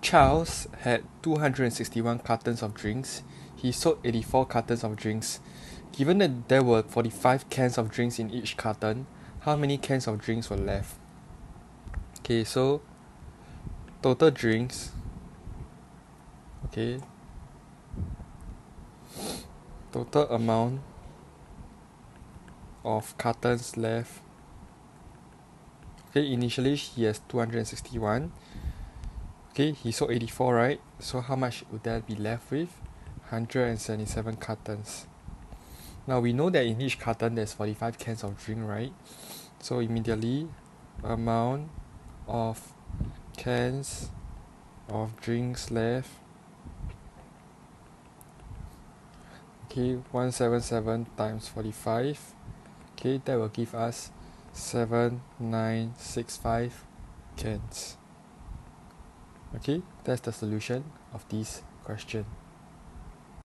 Charles had 261 cartons of drinks. He sold 84 cartons of drinks. Given that there were 45 cans of drinks in each carton, how many cans of drinks were left? Okay, so total drinks. Okay. Total amount of cartons left. Okay, initially he has 261 okay he sold 84 right? So how much would that be left with? 177 cartons. Now we know that in each carton there's 45 cans of drink right? So immediately amount of cans of drinks left. Okay 177 times 45 okay that will give us 7965 cans Okay, that's the solution of this question.